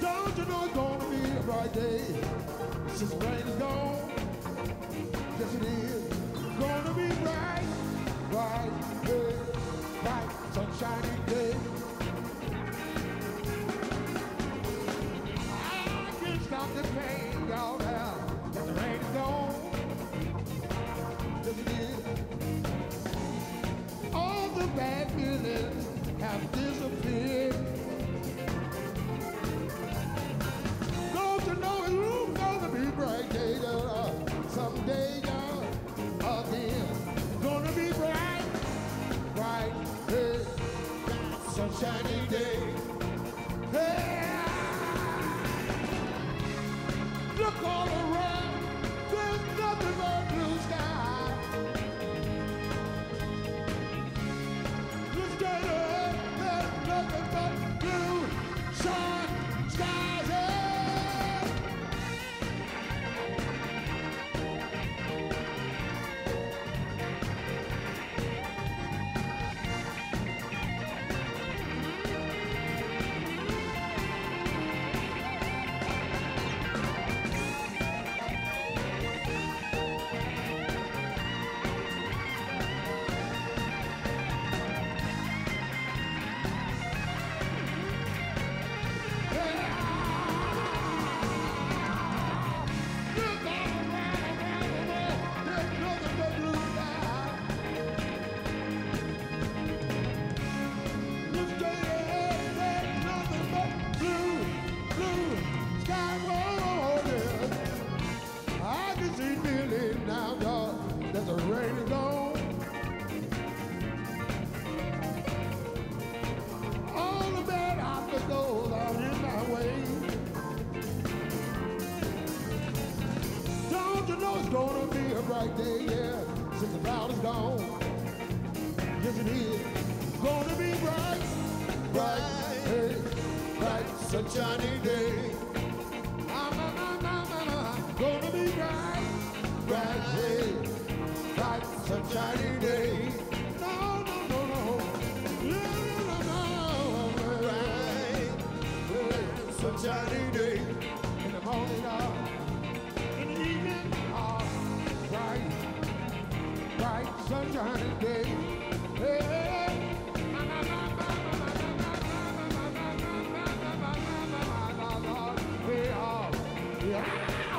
Don't you know it's gonna be a bright day? Since rain is gone, sunshiny gonna be a bright day, yeah, since the cloud is gone. Yes, it is. Gonna be bright, bright, hey, bright, sunshiny day. Ah, na, na, na, na, na. Gonna be bright, bright, hey, bright, sunshiny day. No, no, no, no. No, no, no, no. Bright, hey, sunshiny day. Yeah.